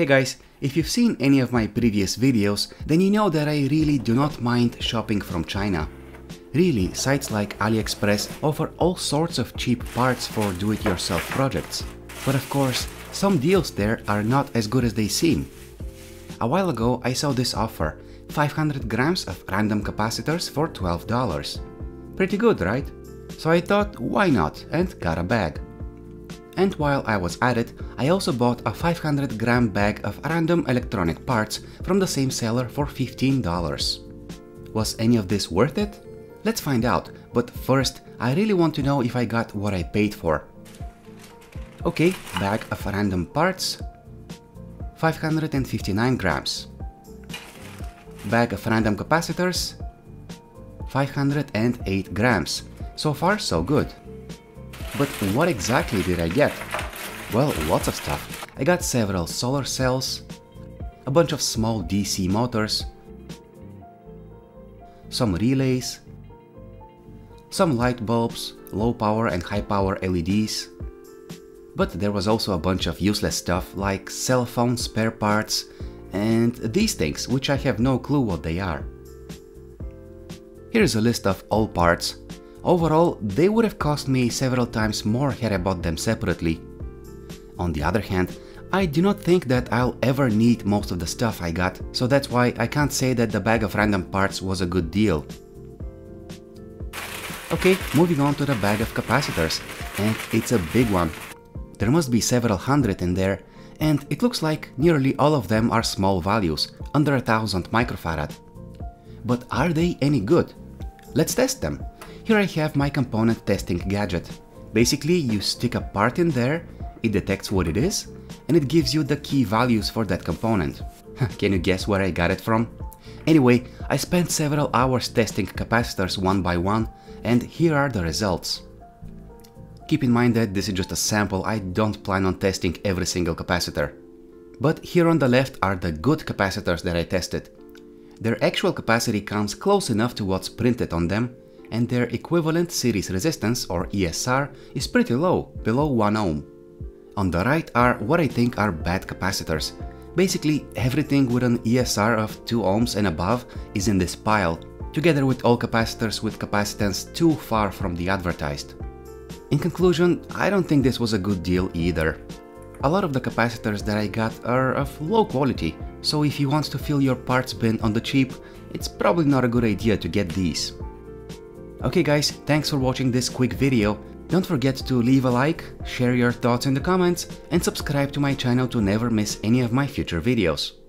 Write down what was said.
Hey guys, if you've seen any of my previous videos, then you know that I really do not mind shopping from China. Really, sites like AliExpress offer all sorts of cheap parts for do-it-yourself projects. But of course, some deals there are not as good as they seem. A while ago I saw this offer, 500 grams of random capacitors for $12. Pretty good, right? So I thought, why not, and got a bag. And while I was at it, I also bought a 500 gram bag of random electronic parts from the same seller for $15. Was any of this worth it? Let's find out, but first I really want to know if I got what I paid for. Okay, bag of random parts, 559 grams. Bag of random capacitors, 508 grams. So far so good. But what exactly did I get? Well, lots of stuff. I got several solar cells, a bunch of small DC motors, some relays, some light bulbs, low power and high power LEDs. But there was also a bunch of useless stuff like cell phone spare parts and these things, which I have no clue what they are. Here's a list of all parts Overall, they would have cost me several times more had I bought them separately. On the other hand, I do not think that I'll ever need most of the stuff I got, so that's why I can't say that the bag of random parts was a good deal. Okay, moving on to the bag of capacitors, and it's a big one. There must be several hundred in there, and it looks like nearly all of them are small values, under a thousand microfarad. But are they any good? Let's test them. Here I have my component testing gadget. Basically, you stick a part in there, it detects what it is, and it gives you the key values for that component. Can you guess where I got it from? Anyway, I spent several hours testing capacitors one by one, and here are the results. Keep in mind that this is just a sample, I don't plan on testing every single capacitor. But here on the left are the good capacitors that I tested. Their actual capacity comes close enough to what's printed on them, and their equivalent series resistance, or ESR, is pretty low, below 1 ohm. On the right are what I think are bad capacitors. Basically, everything with an ESR of 2 ohms and above is in this pile, together with all capacitors with capacitance too far from the advertised. In conclusion, I don't think this was a good deal either. A lot of the capacitors that I got are of low quality, so if you want to fill your parts bin on the cheap, it's probably not a good idea to get these. Okay guys, thanks for watching this quick video. Don't forget to leave a like, share your thoughts in the comments and subscribe to my channel to never miss any of my future videos.